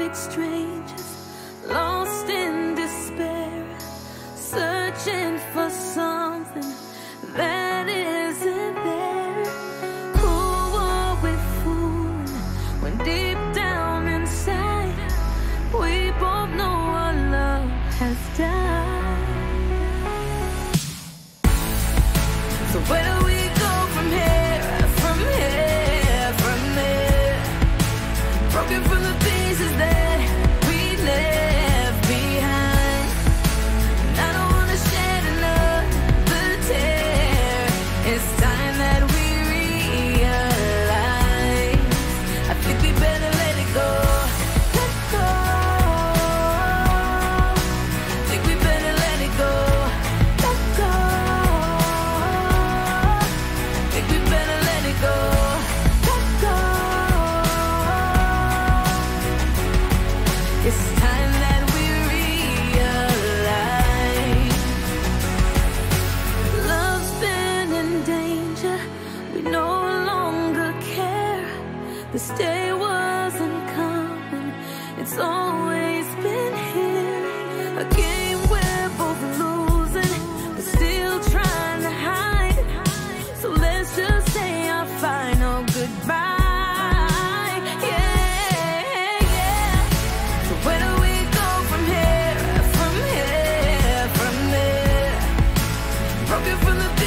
like strangers, lost in despair, searching for something that isn't there. Who are we fooling when deep down inside we both know our love has died? This day wasn't coming, it's always been here. A game we're both losing, but still trying to hide. So let's just say our final goodbye. From the